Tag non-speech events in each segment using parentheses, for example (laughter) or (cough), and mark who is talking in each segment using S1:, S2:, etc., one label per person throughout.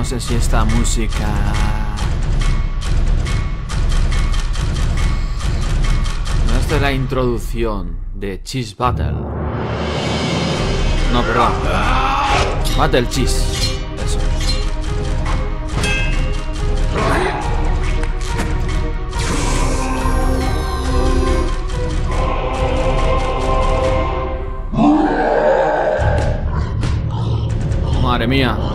S1: No sé si esta música... No, esta es la introducción de Cheese Battle. No, perdón. Battle Cheese. Eso. Madre mía.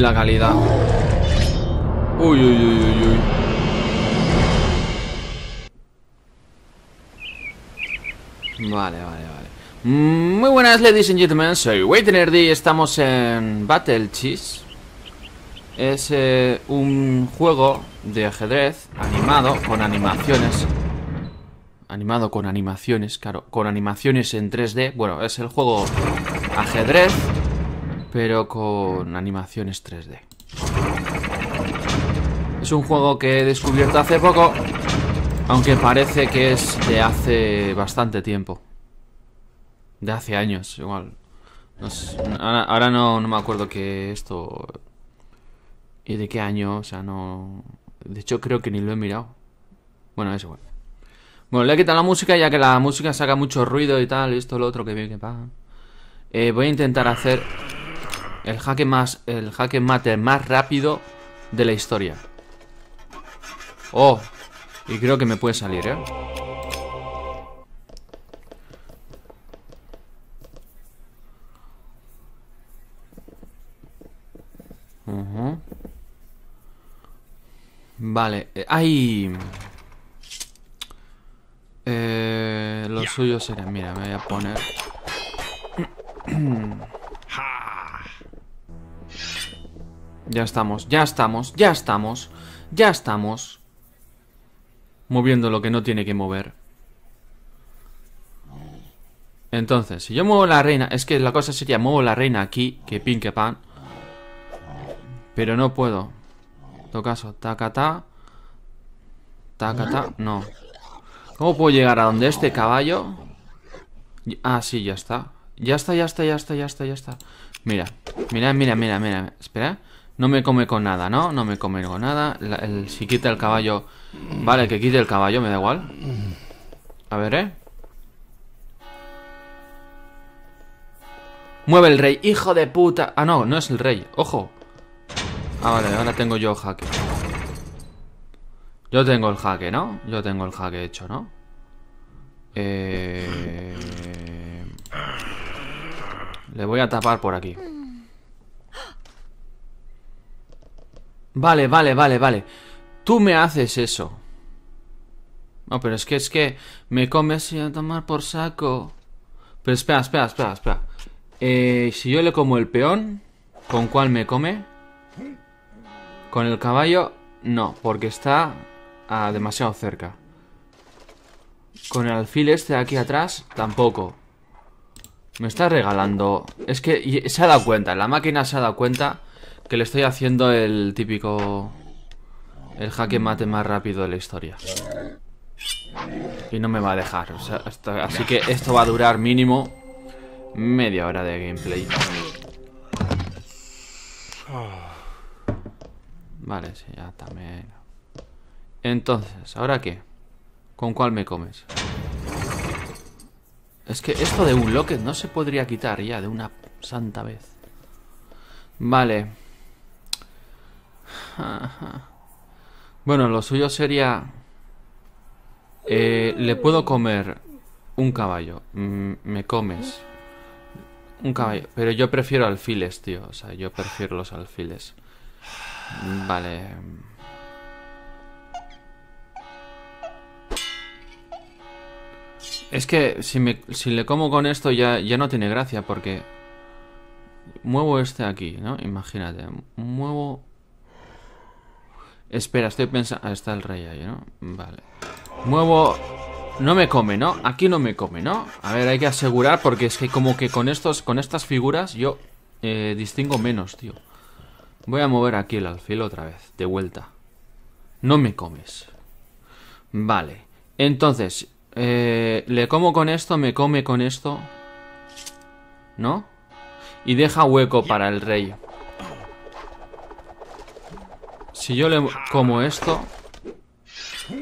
S1: La calidad. Uy, uy, uy, uy, uy. Vale, vale, vale. Muy buenas, ladies and gentlemen. Soy Waitener D. Estamos en Battle Cheese. Es eh, un juego de ajedrez animado con animaciones. Animado con animaciones, claro. Con animaciones en 3D. Bueno, es el juego ajedrez pero con animaciones 3D. Es un juego que he descubierto hace poco, aunque parece que es de hace bastante tiempo. De hace años, igual. No sé, ahora ahora no, no me acuerdo que esto... ¿Y de qué año? O sea, no... De hecho, creo que ni lo he mirado. Bueno, es igual. Bueno, le he quitado la música ya que la música saca mucho ruido y tal, y esto, lo otro, que bien, que pa. Eh, voy a intentar hacer el jaque más. El jaque mate más rápido de la historia. Oh. Y creo que me puede salir, ¿eh? Vale. eh, ¡Ay! Eh, lo suyo sería... Mira, me voy a poner... Ya estamos, ya estamos, ya estamos, ya estamos. Moviendo lo que no tiene que mover. Entonces, si yo muevo la reina, es que la cosa sería muevo la reina aquí, que pin pan. Pero no puedo. En todo caso, tacata. Tacata, no. ¿Cómo puedo llegar a donde este caballo? Ah, sí, ya está. Ya está, ya está, ya está, ya está, ya está. Mira, mira, mira, mira, mira. Espera. No me come con nada, ¿no? No me come con nada. El- si quita el caballo... Vale, que quite el caballo, me da igual. A ver, ¿eh? Mueve el rey, hijo de puta. Ah, no, no es el rey. Ojo. Ah, vale, ahora tengo yo jaque. Yo tengo el jaque, ¿no? Yo tengo el jaque hecho, ¿no? Eh... Le voy a tapar por aquí. Vale, vale, vale, vale. Tú me haces eso. No, pero es que es que me comes y a tomar por saco. Pero espera, espera, espera, espera. Eh, si yo le como el peón, ¿con cuál me come? Con el caballo, no, porque está ah, demasiado cerca. Con el alfil este de aquí atrás, tampoco. Me está regalando. Es que se ha dado cuenta, la máquina se ha dado cuenta que le estoy haciendo el típico. El jaque mate más rápido de la historia. Y no me va a dejar. así que esto va a durar mínimo media hora de gameplay. Vale, sí, ya también. Entonces, ¿ahora qué? ¿Con cuál me comes? Es que esto de un locket no se podría quitar ya de una santa vez. Vale. Bueno, lo suyo sería... eh, le puedo comer un caballo. Mm, me comes. Un caballo. Pero yo prefiero alfiles, tío. O sea, yo prefiero los alfiles. Vale. Es que si, me, si le como con esto ya, ya no tiene gracia porque... muevo este aquí, ¿no? Imagínate. Muevo... Espera, estoy pensando... Ah, está el rey ahí, ¿no? Vale. Muevo... No me come, ¿no? Aquí no me come, ¿no? A ver, hay que asegurar porque es que como que con estos, con estas figuras yo eh, distingo menos, tío. Voy a mover aquí el alfil otra vez, de vuelta. No me comes. Vale. Entonces, eh, le como con esto, me come con esto. ¿No? Y deja hueco para el rey. Si yo le como esto...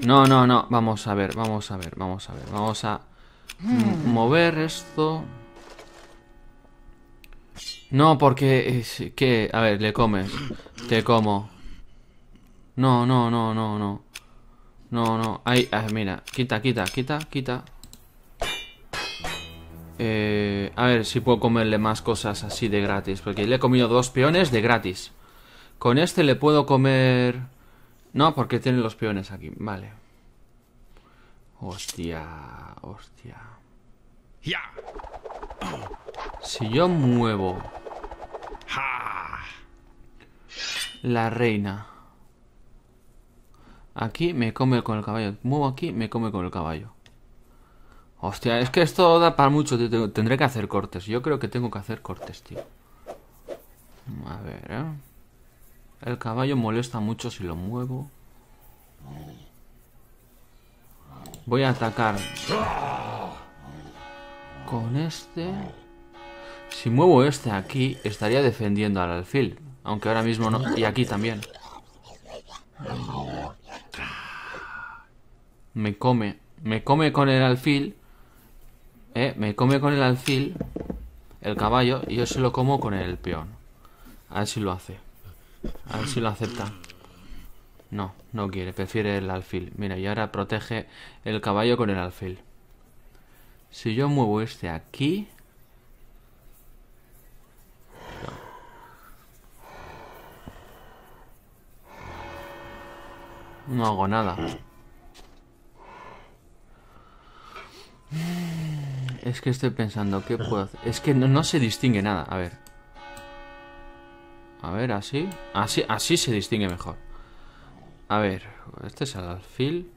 S1: No, no, no. Vamos a ver, vamos a ver, vamos a ver. Vamos a mover esto. No, porque... Es que... A ver, le comes. Te como. No, no, no, no, no. No, no. Ahí, ah, mira. Quita, quita, quita, quita. Eh, a ver si puedo comerle más cosas así de gratis. Porque le he comido dos peones de gratis. Con este le puedo comer... No, porque tiene los peones aquí. Vale. Hostia, hostia. Si yo muevo... La reina. Aquí me come con el caballo. Muevo aquí, me come con el caballo. Hostia, es que esto da para mucho. Tendré que hacer cortes. Yo creo que tengo que hacer cortes, tío. A ver, ¿eh? El caballo molesta mucho si lo muevo. Voy a atacar con este. Si muevo este aquí, estaría defendiendo al alfil. Aunque ahora mismo no. Y aquí también. Me come. Me come con el alfil. Eh, me come con el alfil. El caballo. Y yo se lo como con el peón. A ver si lo hace. A ver si lo acepta. No, no quiere. Prefiere el alfil. Mira, y ahora protege el caballo con el alfil. Si yo muevo este aquí... No hago nada. Es que estoy pensando, ¿qué puedo hacer? Es que no, se distingue nada. A ver. A ver, así. Así, así se distingue mejor. A ver, este es el alfil.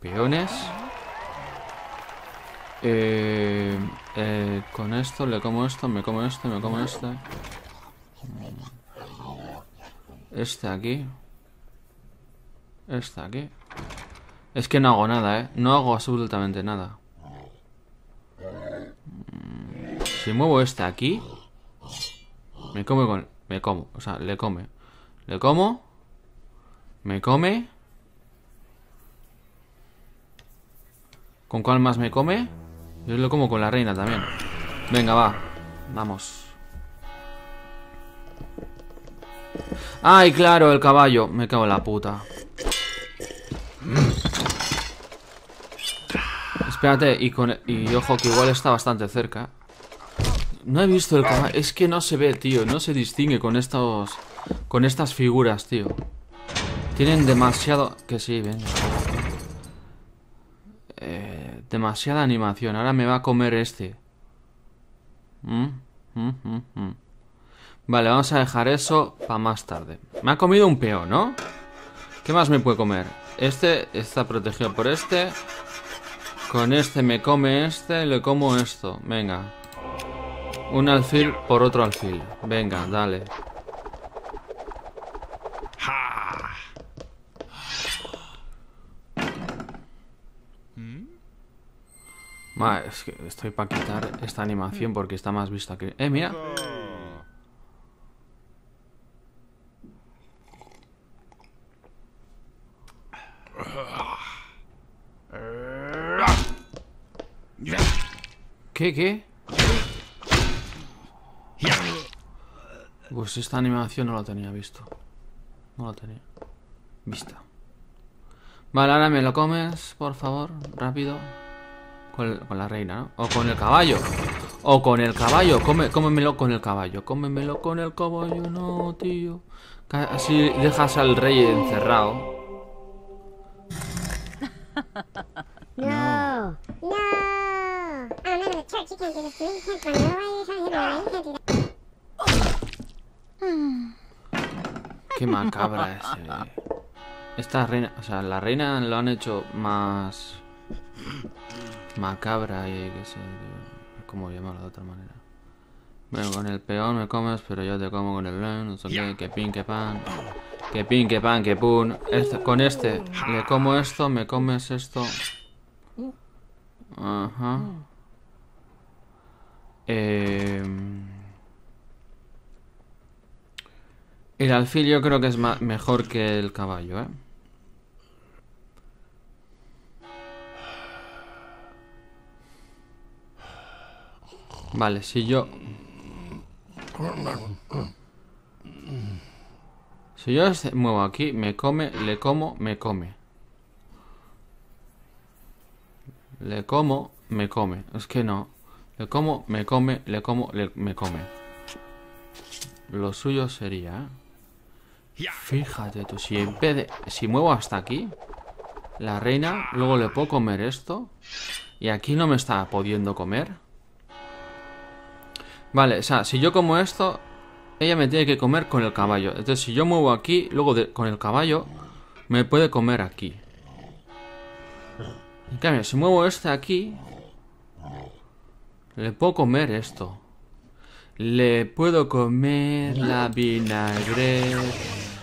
S1: Peones. Eh, eh, con esto le como esto, me como esto, me como este. Este aquí. Esta aquí. Es que no hago nada, ¿eh? No hago absolutamente nada. Mm, si muevo este aquí... Me come con... Me como. O sea, le come. Le como. Me come. ¿Con cuál más me come? Yo lo como con la reina también. Venga, va. Vamos. ¡Ay, claro! El caballo. Me cago en la puta. Espérate, y, con, y ojo que igual está bastante cerca. No he visto el. Es que no se ve, tío. No se distingue con estos... Con estas figuras, tío. Tienen demasiado... Que sí, ven. Eh, demasiada animación. Ahora me va a comer este. Mm, mm, mm, vale, vamos a dejar eso para más tarde. Me ha comido un peón, ¿no? ¿Qué más me puede comer? Este está protegido por este. Con este me come este, le como esto. Venga. Un alfil por otro alfil. Venga, dale. es que estoy para quitar esta animación porque está más vista que... ¡Eh, mira! ¿Qué, qué? Pues esta animación no la tenía visto. No la tenía vista. Vale, ahora me lo comes, por favor, rápido. Con, la reina, ¿no? O con el caballo. O con el caballo. Come, cómemelo con el caballo. Cómemelo con el caballo, no, tío. Así dejas al rey encerrado. (laughs) No. No. Oh, Qué macabra es. Esta reina, o sea, la reina lo han hecho más macabra y que sé, cómo llamarlo de otra manera. Bueno, con el peón me comes, pero yo te como con el no sé qué, que pin, que pan, que pin, que pan, que pun. Este- con este le como esto, me comes esto. Ajá. Eh, el alfil yo creo que es mejor que el caballo, ¿eh? Vale, si yo... Si yo muevo aquí, me come, le como, me come. Le como, me come. Es que no. Le como, me come, le como, le- me come. Lo suyo sería... Fíjate tú, si en vez de... Si muevo hasta aquí, la reina, luego le puedo comer esto, y aquí no me está pudiendo comer. Vale, o sea, si yo como esto, ella me tiene que comer con el caballo. Entonces, si yo muevo aquí, luego de- con el caballo, me puede comer aquí. En cambio, si muevo este aquí, le puedo comer esto. Le puedo comer la vinagre.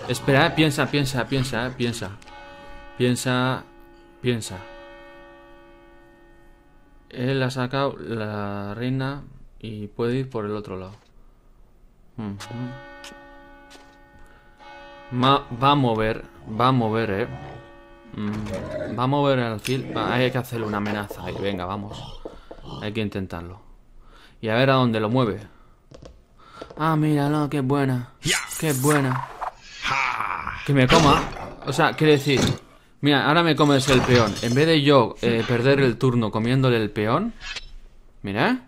S1: Espera, eh, piensa, piensa, piensa, eh, piensa. Piensa, piensa. Él ha sacado la reina y puede ir por el otro lado. Va a mover, va a mover, eh. Mm, va a mover el alfil. Hay que hacerle una amenaza ahí. Venga, vamos. Hay que intentarlo. Y a ver a dónde lo mueve. Ah, míralo, qué buena. Qué buena. Que me coma. O sea, quiere decir. Mira, ahora me comes el peón. En vez de yo eh, perder el turno comiéndole el peón. Mira.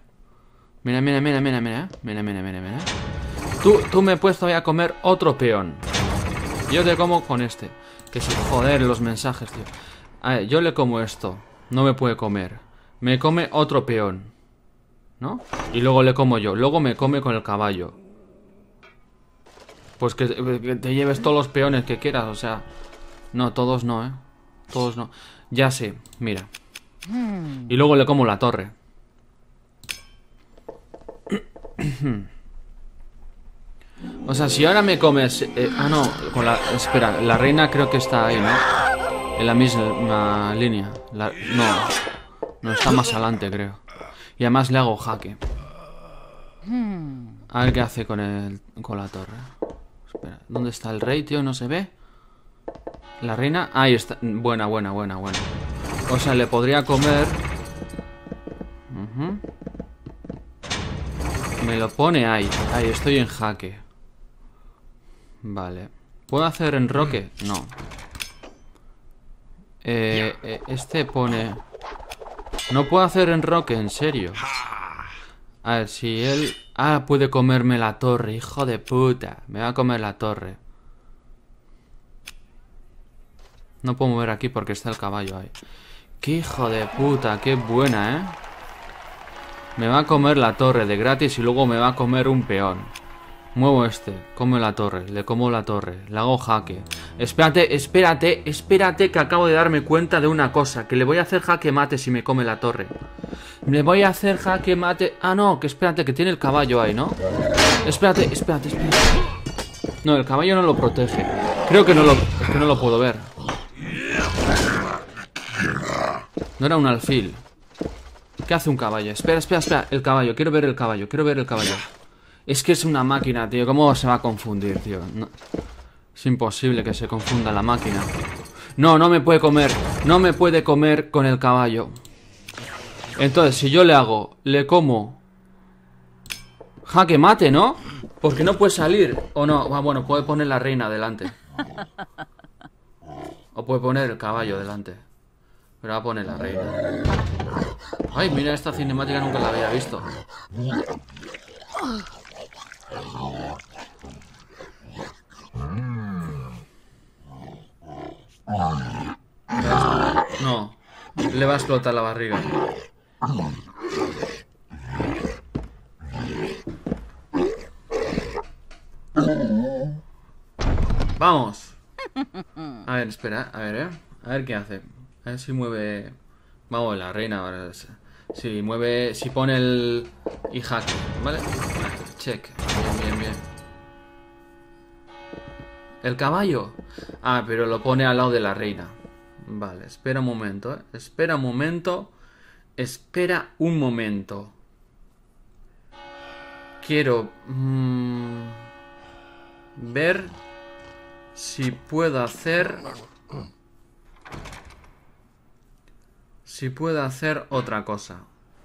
S1: Mira, mira, mira, mira, mira. Mira, mira, mira, mira. Tú, tú me puedes todavía comer otro peón. Yo te como con este. Que si joder los mensajes, tío. A ver, yo le como esto. No me puede comer. Me come otro peón. ¿No? Y luego le como yo. Luego me come con el caballo. Pues que, te lleves todos los peones que quieras, o sea. No, todos no, ¿eh? Todos no. Ya sé, mira. Y luego le como la torre. O sea, si ahora me comes... eh, ah, no, con la... Espera, la reina creo que está ahí, ¿no? En la misma línea. La- no, no está más adelante, creo. Y además le hago jaque. A ver qué hace con, el, con la torre. Espera, ¿dónde está el rey, tío? ¿No se ve? ¿La reina? Ahí está. Buena, buena, buena, buena. O sea, le podría comer... Me lo pone ahí. Ahí, estoy en jaque. Vale. ¿Puedo hacer enroque? No. Eh, eh, este pone... No puedo hacer enroque, en serio. A ver, si él... Ah, puede comerme la torre, hijo de puta. Me va a comer la torre. No puedo mover aquí porque está el caballo ahí. Qué hijo de puta, qué buena, ¿eh? Me va a comer la torre de gratis y luego me va a comer un peón. Muevo este, come la torre, le como la torre, le hago jaque. Espérate, espérate, espérate que acabo de darme cuenta de una cosa, que le voy a hacer jaque mate si me come la torre. Le voy a hacer jaque mate... Ah, no, que espérate, que tiene el caballo ahí, ¿no? Espérate, espérate, espérate. No, el caballo no lo protege. Creo que no lo... Que no lo puedo ver. No era un alfil. ¿Qué hace un caballo? Espera, espera, espera. El caballo, quiero ver el caballo, quiero ver el caballo. Es que es una máquina, tío. ¿Cómo se va a confundir, tío? No- Es imposible que se confunda la máquina. No, no me puede comer. No me puede comer con el caballo. Entonces, si yo le hago, le como... Jaque mate, ¿no? Porque no puede salir. O no, ah, bueno, puede poner la reina delante. O puede poner el caballo delante. Pero va a poner la reina. Ay, mira, esta cinemática nunca la había visto. No, le va a explotar la barriga. ¡Vamos! A ver, espera, a ver, ¿eh? A ver qué hace. A ver si mueve... Vamos, la reina ahora. Si mueve... Si pone el... Y ¿vale? Check. Bien, bien. ¿El caballo? Ah, pero lo pone al lado de la reina. Vale, espera un momento, ¿eh? Espera un momento. Espera un momento. Quiero... mm, ver si puedo hacer... Si puedo hacer otra cosa.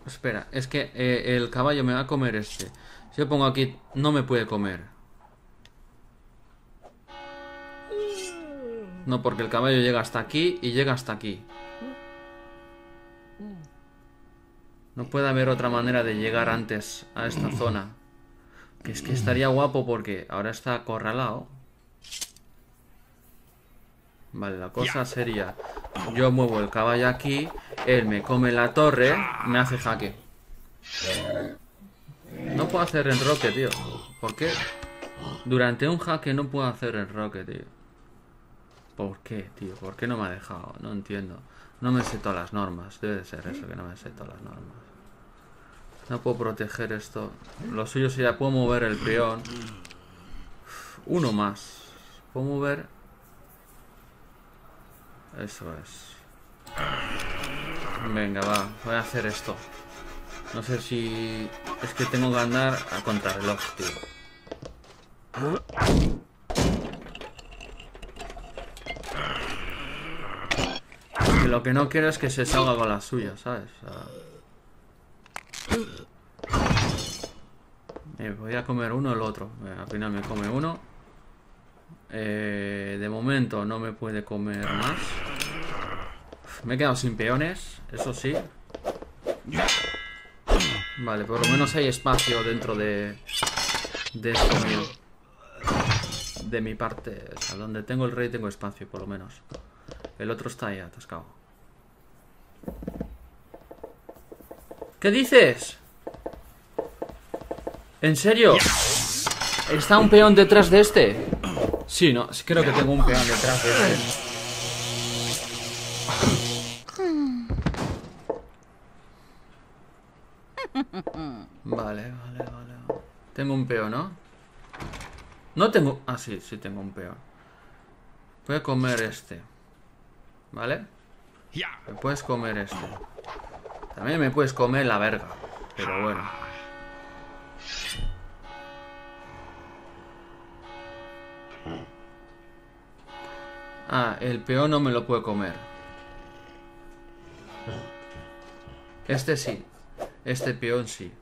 S1: Espera, es que eh, el caballo me va a comer este. Si yo pongo aquí, no me puede comer. No, porque el caballo llega hasta aquí y llega hasta aquí. No puede haber otra manera de llegar antes a esta zona. Que es que estaría guapo porque ahora está acorralado. Vale, la cosa sería... Yo muevo el caballo aquí, él me come la torre, me hace jaque. No puedo hacer enroque, tío. ¿Por qué? Durante un jaque no puedo hacer enroque, tío. ¿Por qué, tío? ¿Por qué no me ha dejado? No entiendo. No me sé todas las normas. Debe de ser eso, que no me sé todas las normas. No puedo proteger esto. Lo suyo sería, puedo mover el peón. Uno más. Puedo mover... Eso es. Venga, va. Voy a hacer esto. No sé si... Es que tengo que andar a contrarreloj, tío. Lo que no quiero es que se salga con la suya, ¿sabes? Voy a comer uno el otro. Eh, Al final me come uno. Eh, de momento no me puede comer más. Me he quedado sin peones, eso sí. Vale, por lo menos hay espacio dentro de... De esto. De mi parte. O sea, donde tengo el rey tengo espacio, por lo menos. El otro está ahí atascado. ¿Qué dices? ¿En serio? ¿Está un peón detrás de este? Sí, no, creo que tengo un peón detrás de este. Un peón, ¿no? No tengo... Ah, sí, sí tengo un peón. Voy a comer este. ¿Vale? Me puedes comer este. También me puedes comer la verga. Pero bueno. Ah, el peón no me lo puede comer. Este sí. Este peón sí.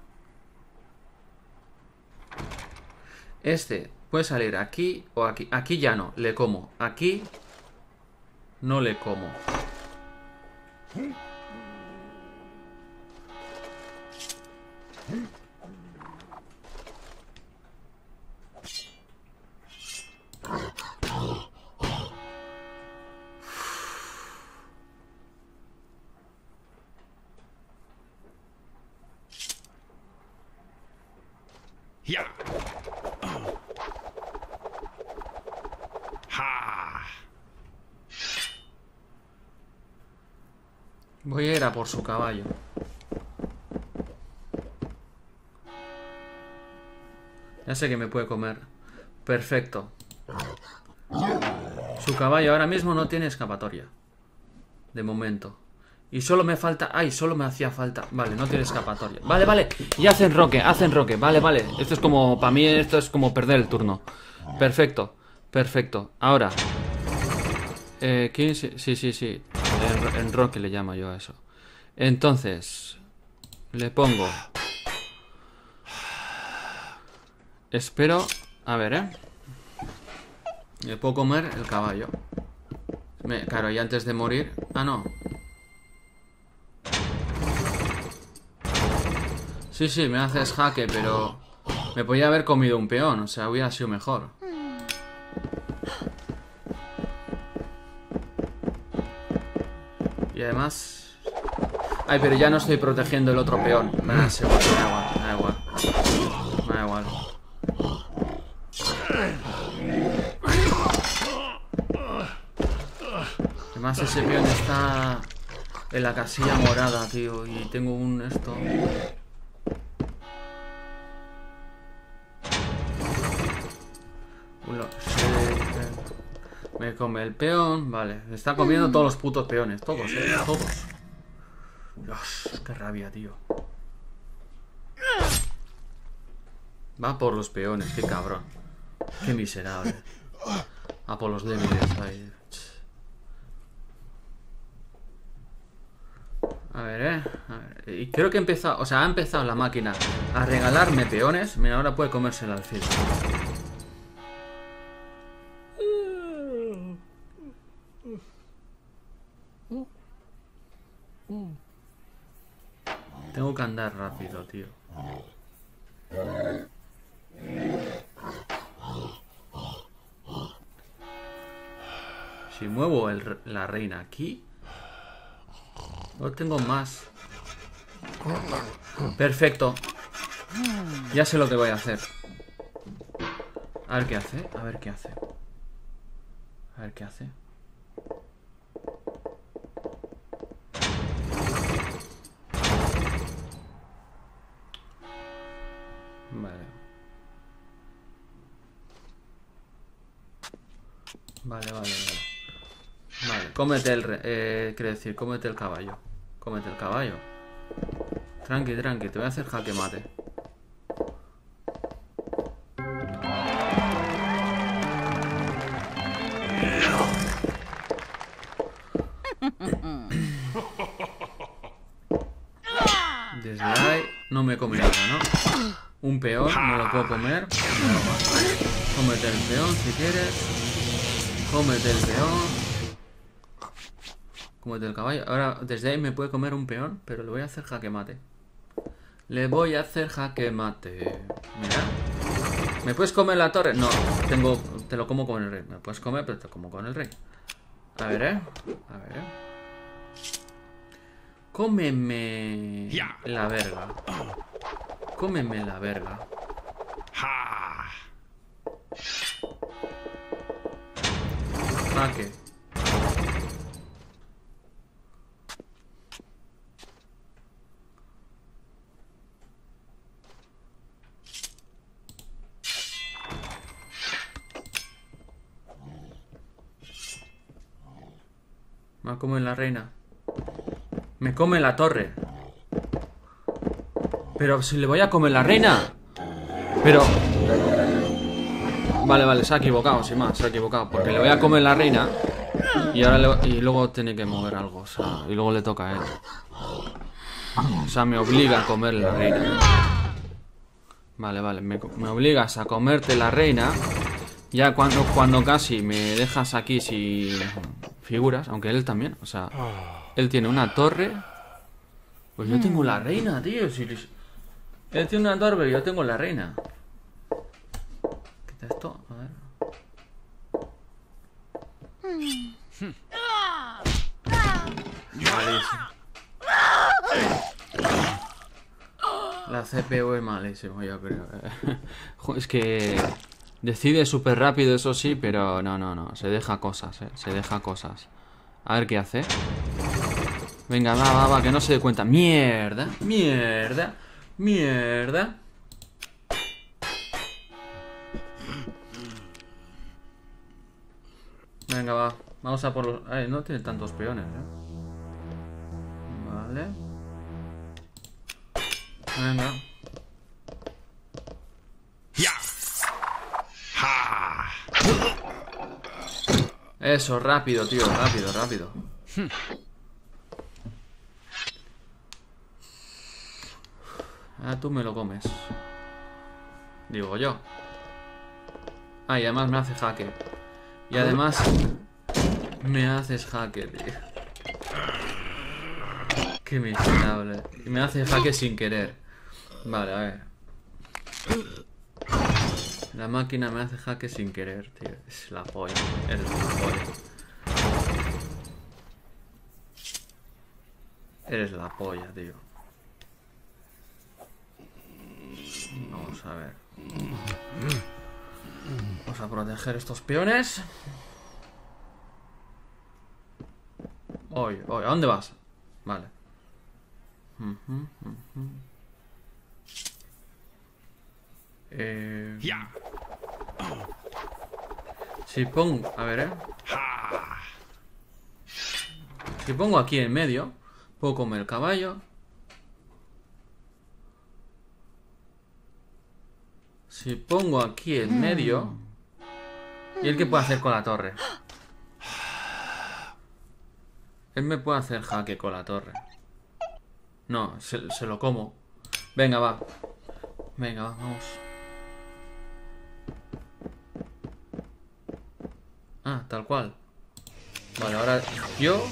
S1: Este puede salir aquí o aquí. Aquí ya no, le como. Aquí no le como.
S2: Ja. Ha.
S1: Voy por su caballo. Ya sé que me puede comer. Perfecto. Su caballo ahora mismo no tiene escapatoria. De momento. Y solo me falta... Ay, solo me hacía falta... Vale, no tiene escapatoria. Vale, vale. Y hacen roque, hacen roque. Vale, vale. Esto es como... Para mí esto es como perder el turno. Perfecto. Perfecto. Ahora. Eh, ¿quién? Sí, sí, sí. en roque le llamo yo a eso. Entonces... Le pongo... Espero... A ver, ¿eh? Le puedo comer el caballo. Me- claro, y antes de morir... Ah, no. Sí, sí, me haces jaque, pero... Me podía haber comido un peón, o sea, hubiera sido mejor. Y además... Ay, pero ya no estoy protegiendo el otro peón. Me da igual, me da igual, me da igual. Me da igual. Además ese peón está en la casilla morada, tío. Y tengo un esto. Me come el peón. Vale, me está comiendo todos los putos peones. Todos, eh. Todos. Qué rabia, tío. Va por los peones, qué cabrón. Qué miserable. A por los débiles ahí. A ver, eh. Y creo que empieza, o sea, ha empezado la máquina a regalarme peones. Mira, ahora puede comerse el alfil. Andar rápido, tío. Si muevo el la reina aquí, no tengo más. Perfecto. Ya sé lo que voy a hacer. A ver qué hace, a ver qué hace. A ver qué hace. Cómete el... Eh, quiero decir, cómete el caballo. Cómete el caballo. Tranqui, tranqui, te voy a hacer jaque mate. Desde ahí no me come nada, ¿no? Un peón, no lo puedo comer. Cómete el peón si quieres. Cómete el peón. Cómete el caballo. Ahora, desde ahí me puede comer un peón, pero le voy a hacer jaque mate. Le voy a hacer jaque mate. Mira. ¿Me puedes comer la torre? No, tengo, te lo como con el rey. Me puedes comer, pero te como con el rey. A ver, eh. A ver, eh. Cómeme la verga. Cómeme la verga. Jaque. Me va a comer la reina. Me come la torre. Pero si le voy a comer la reina. Pero... Vale, vale, se ha equivocado, sin más, se ha equivocado. Porque le voy a comer la reina. Y ahora le- y luego tiene que mover algo. O sea, y luego le toca a él. O sea, me obliga a comer la reina. Vale, vale, me obligas a comerte la reina. Ya cuando, cuando casi me dejas aquí sin figuras, aunque él también, o sea, él tiene una torre. Pues yo tengo la reina, tío. Si, él tiene una torre, yo tengo la reina. Quita esto, a ver. Malísimo. La CPU es malísimo, yo creo. (laughs) Es que decide súper rápido, eso sí, pero no, no, no. Se deja cosas, eh. Se deja cosas. A ver qué hace. Venga, va, va, va, que no se dé cuenta. Mierda, mierda, mierda. Venga, va. Vamos a por los... Ay, no tiene tantos peones, ¿eh? Vale. Venga. Eso, rápido, tío, rápido, rápido. Ah, tú me lo comes. Digo yo. Ah, y además me hace jaque. Y además me haces jaque, tío. Qué miserable. Y me hace jaque sin querer. Vale, a ver. La máquina me hace jaque sin querer, tío. Es la polla. Es la polla. Eres la polla, tío. Vamos a ver. Vamos a proteger estos peones. Oye, oye, ¿a dónde vas? Vale. Ujú, ujú. Eh,
S2: Ya.
S1: si pongo... A ver, ¿eh? Si pongo aquí en medio, puedo comer el caballo. Si pongo aquí en medio... ¿Y él qué puede hacer con la torre? Él me puede hacer jaque con la torre. No, se, se lo como. Venga, va. Venga, va, vamos. Ah, tal cual. Vale, ahora yo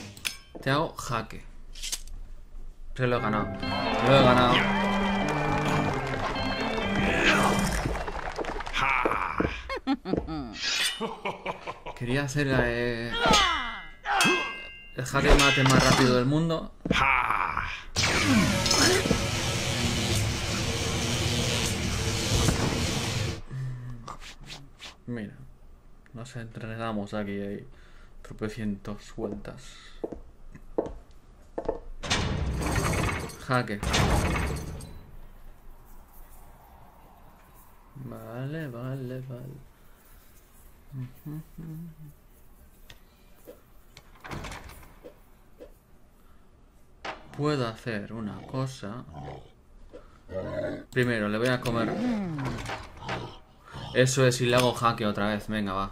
S1: te hago jaque. Se lo he ganado. Lo he ganado. (laughs) Quería hacer eh, el jaque mate más rápido del mundo. (laughs) Mira, nos entrenamos aquí, hay tropecientos vueltas. Jaque. Vale, vale, vale. Puedo hacer una cosa. Primero, le voy a comer eso es, y le hago jaque otra vez. Venga, va.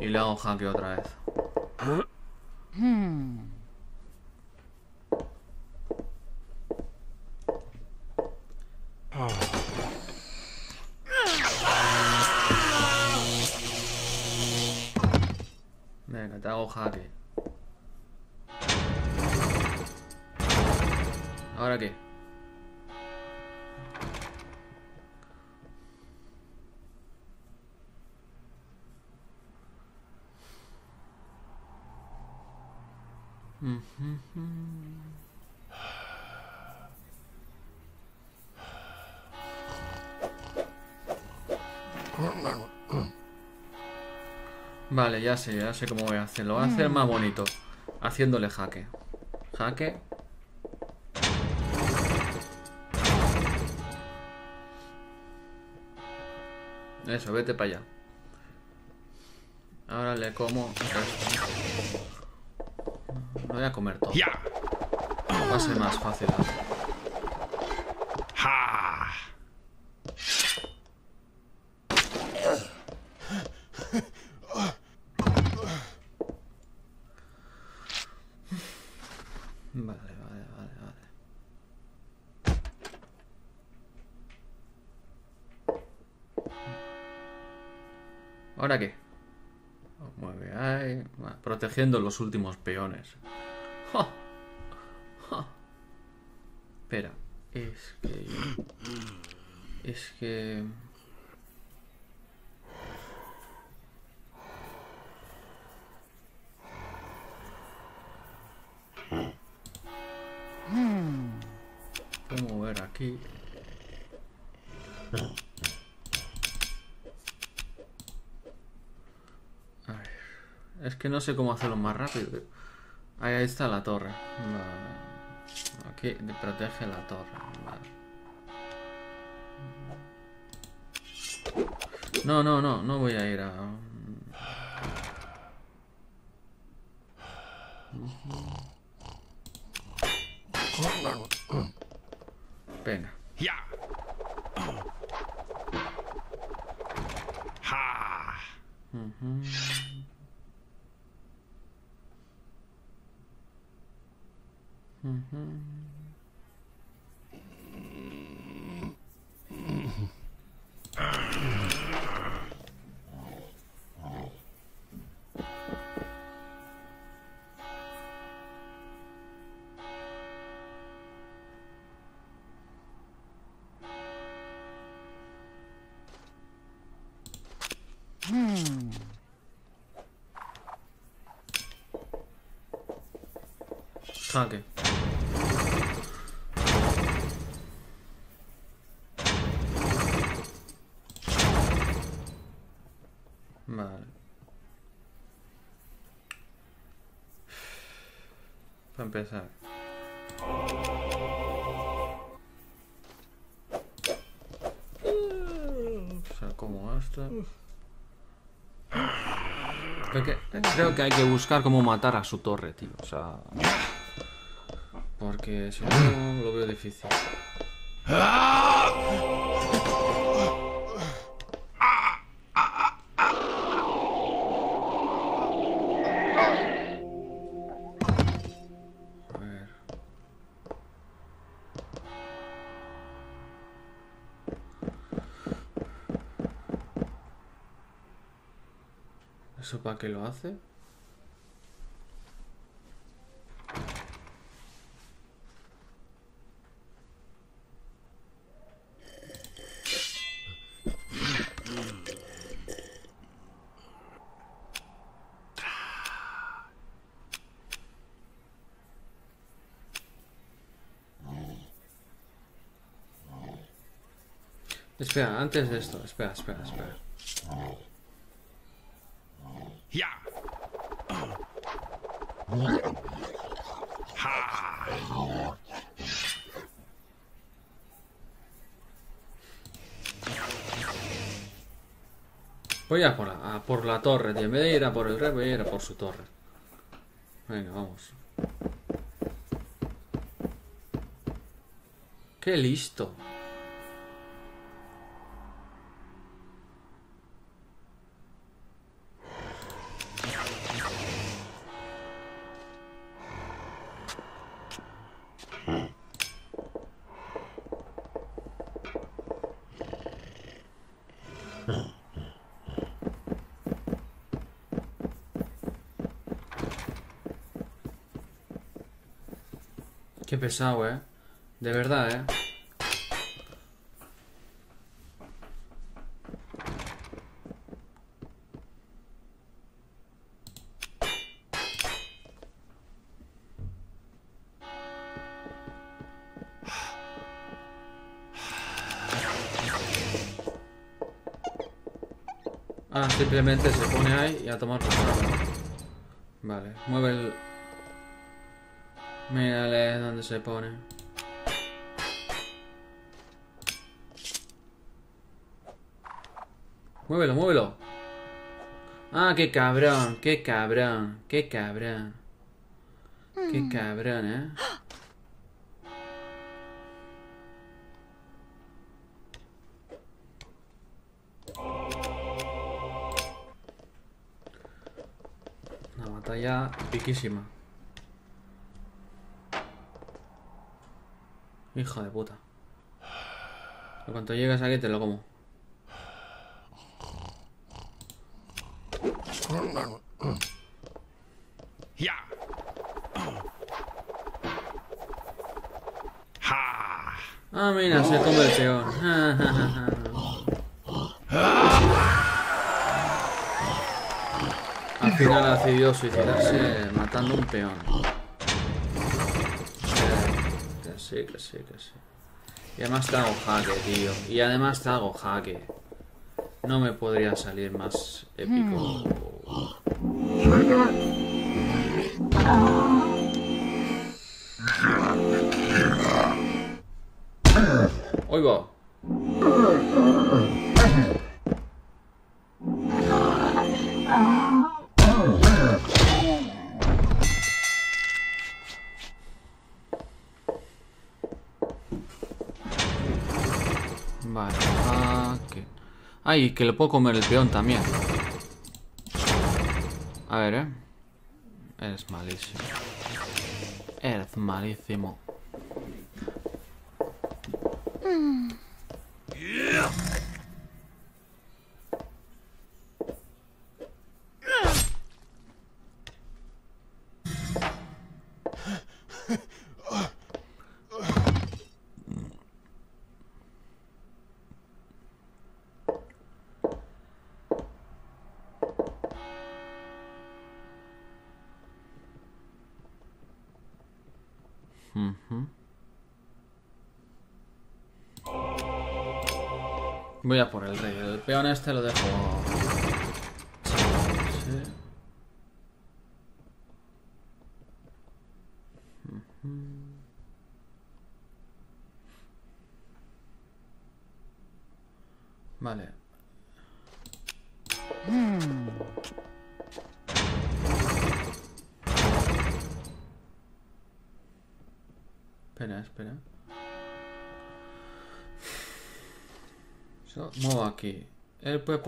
S1: Y le hago jaque otra vez. Venga, te hago jaque. ¿Ahora qué? Vale, ya sé, ya sé cómo voy a hacerlo. Voy a hacer más bonito. Haciéndole jaque. Jaque. Eso, vete para allá. Ahora le como. Lo voy a comer todo.
S2: Ya.
S1: Va a ser más fácil.
S2: Ha.
S1: Vale, vale, vale, vale. ¿Ahora qué? Mueve ahí. Protegiendo los últimos peones. ¡Ja! ¡Ja! Espera. Es que... Es que... Puedo mover aquí. A ver, Es que no sé cómo hacerlo más rápido. Ahí, está la torre. Aquí te protege la torre. Vale. No, no, no, no voy a ir a... Venga. Jaque. Vale. empezar. O sea, como esto. Creo que, creo que hay que buscar cómo matar a su torre, tío. Porque si no, lo veo difícil. ¿Eso para qué lo hace? Espera, antes de esto, espera, espera, espera.
S2: Ja. Ha.
S1: Voy a por la, a por la torre, tío. En vez de ir a por el rey, voy a ir a por su torre. Venga, vamos. Qué listo. Pesado, eh. De verdad, eh. Ah, simplemente se pone ahí y a tomar. Vale, mueve el... Mírale dónde se pone. Muévelo, muévelo. Ah, qué cabrón, qué cabrón, qué cabrón. Qué cabrón, eh. Una batalla piquísima. Hijo de puta. En cuanto llegas aquí te lo como.
S2: Ha.
S1: Ah, mira, se come el peón. Al final ha decidido suicidarse matando un peón. Sí, que sí, que sí. Y además te hago jaque, tío. Y además te hago jaque. No me podría salir más épico. Oigo. Ay, que le puedo comer el peón también. A ver, eh. Eres malísimo. Eres malísimo. Voy a por el rey. El peón este lo dejo.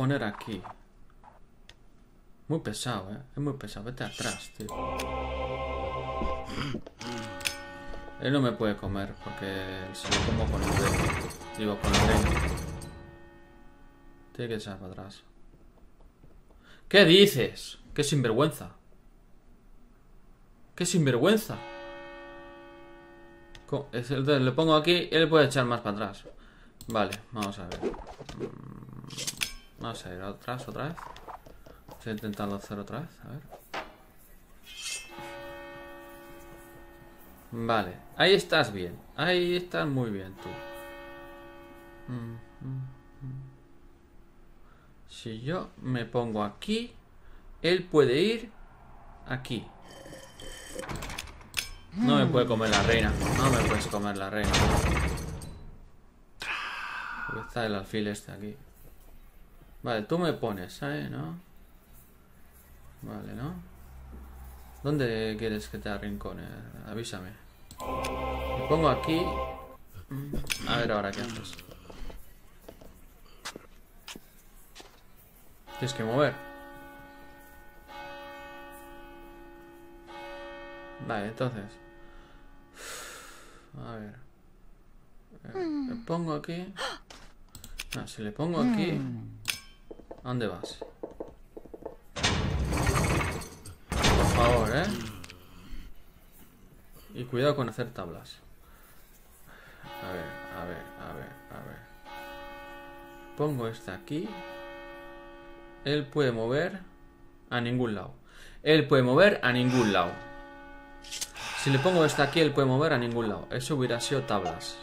S1: Poner aquí. Muy pesado, eh. Es muy pesado. Vete atrás, tío. Él no me puede comer porque se lo como con el rey. Digo, con el rey. Tiene que echar para atrás. ¿Qué dices? ¡Qué sinvergüenza! ¡Qué sinvergüenza! Entonces le pongo aquí y él puede echar más para atrás. Vale, vamos a ver. Vamos a ir atrás otra vez. Estoy intentando hacer otra vez, a ver. Vale, ahí estás bien. Ahí estás muy bien tú. Mm, mm, mm. Si yo me pongo aquí, él puede ir aquí. No me puede comer la reina. No me puedes comer la reina. Está el alfil este aquí. Vale, tú me pones, ¿sabes? ¿No? Vale, ¿no? ¿Dónde quieres que te arrincone? Avísame. Me pongo aquí. Mm, A ver ahora qué haces. Tienes que mover. Vale, entonces. A ver. Eh, Le pongo aquí. No, si le pongo aquí. ¿A dónde vas? Por favor, ¿eh? Y cuidado con hacer tablas. A ver, a ver, a ver, a ver. Pongo este aquí. Él puede mover a ningún lado. Él puede mover a ningún lado. Si le pongo este aquí, él puede mover a ningún lado. Eso hubiera sido tablas.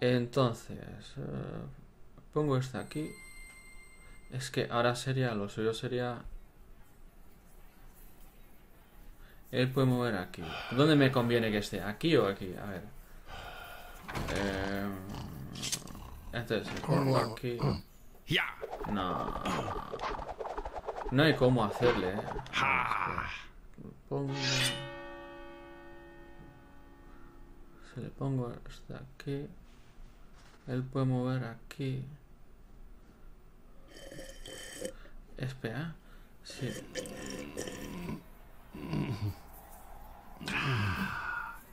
S1: Entonces, eh, pongo este aquí. Es que ahora sería, lo suyo sería... Él puede mover aquí. ¿Dónde me conviene que esté? ¿Aquí o aquí? A ver. Eh, entonces, pongo aquí... (clears throat)
S2: Ya.
S1: No. No hay cómo hacerle, eh. Pongo... Si le pongo este aquí... Él puede mover aquí. Espera. Sí.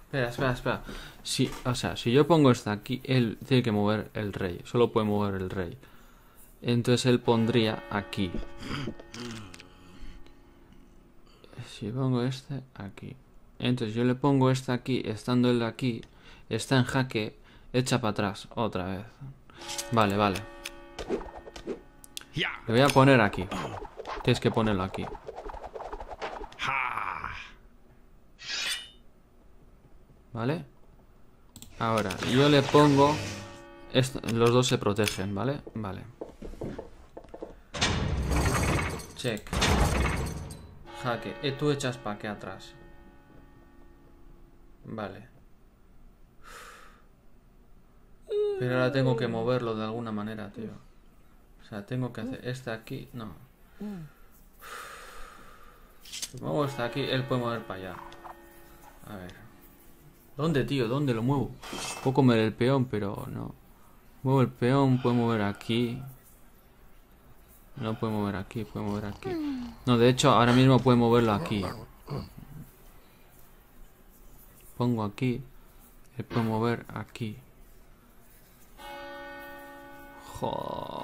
S1: Espera, espera, espera. Sí, o sea, si yo pongo esta aquí, él tiene que mover el rey. Solo puede mover el rey. Entonces él pondría aquí. Si pongo este aquí. Entonces yo le pongo este aquí, estando él aquí, está en jaque, echa para atrás, otra vez. Vale, vale. Le voy a poner aquí. Tienes que ponerlo aquí. ¿Vale? Ahora, yo le pongo... esto- los dos se protegen, ¿vale? Vale. Check. Jaque. Eh, tú echas para aquí atrás. Vale. Pero ahora tengo que moverlo de alguna manera, tío. O sea, tengo que hacer este aquí. No. Si muevo este aquí, él puede mover para allá. A ver. ¿Dónde, tío? ¿Dónde lo muevo? Puedo comer el peón, pero no. Muevo el peón, puedo mover aquí. No puede mover aquí, puede mover aquí. No, de hecho, ahora mismo puede moverlo aquí. Pongo aquí. Él puede mover aquí. Jo.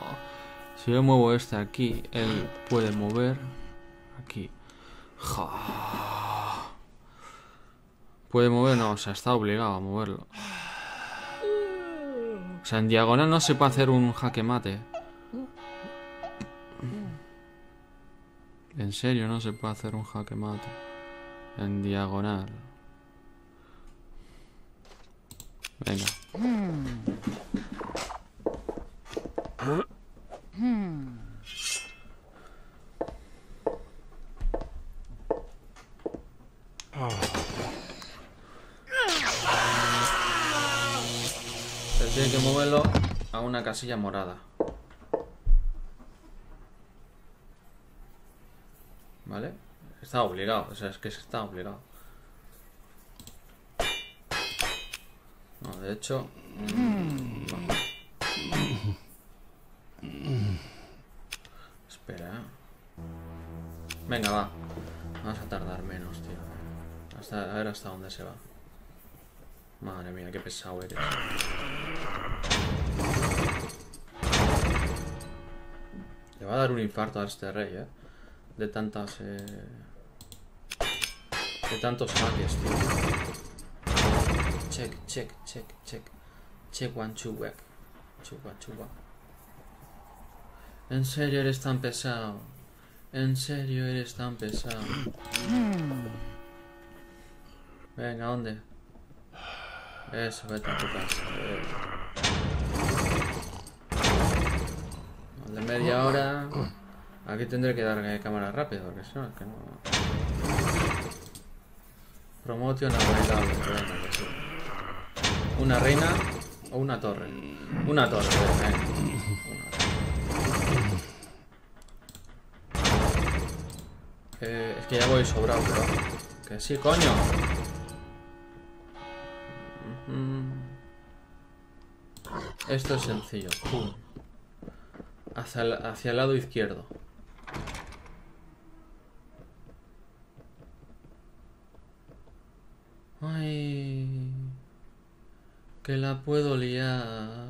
S1: Si yo muevo este aquí, él puede mover aquí. Puede mover, no, o sea, está obligado a moverlo. O sea, en diagonal no se puede hacer un jaque mate. En serio, no se puede hacer un jaque mate. En diagonal. Venga. Pero tiene que moverlo a una casilla morada. ¿Vale? Está obligado, o sea, es que está obligado. No, de hecho... mm, no. Venga, va. Vamos a tardar menos, tío. A ver hasta dónde se va. Madre mía, qué pesado eres. Le va a dar un infarto a este rey, eh. De tantas, eh... De tantos jaques, tío. Check, check, check, check. Check one, two, whack. Chupa, chupa. En serio eres tan pesado. En serio eres tan pesado. Venga, ¿dónde? Eso, vete a tu casa. de media hora. Aquí tendré que dar eh, cámara rápido, porque si no, es que no. Promotion sí. Una reina o una torre. Una torre, eh. Una torre. Eh, es que ya voy sobrado, pero. Que sí, coño. Esto es sencillo. Hacia el, hacia el lado izquierdo. Ay. Que la puedo liar.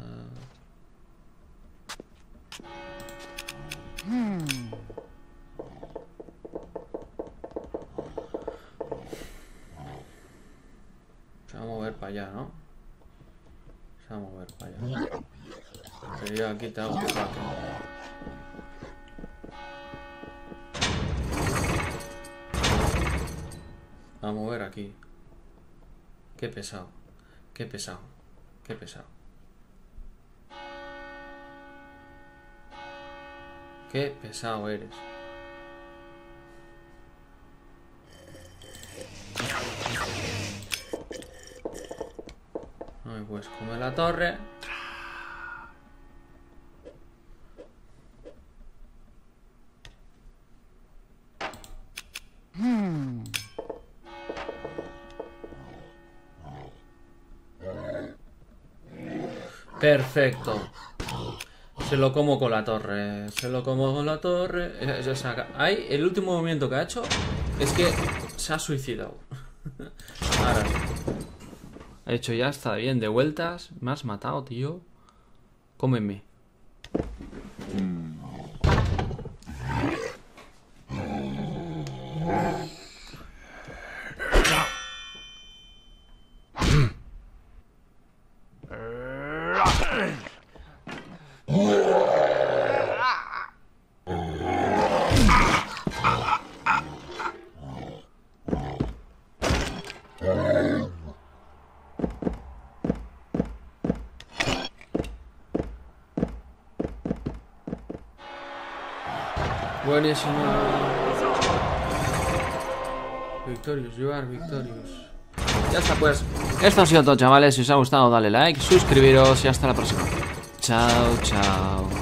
S1: Se va a mover para allá, ¿no? Se va a mover para allá. Pero yo aquí te hago un a mover aquí. Qué pesado. Qué pesado. Qué pesado. Qué pesado eres. Pues come la torre. Perfecto. Se lo como con la torre. Se lo como con la torre. Eh, o sea, ahí el último movimiento que ha hecho es que se ha suicidado. (laughs) Ahora. Hecho ya, está bien, de vueltas. Me has matado, tío. Cómeme. Esto ha sido todo, chavales. Si os ha gustado, dale like, suscribiros y hasta la próxima. Chao, chao.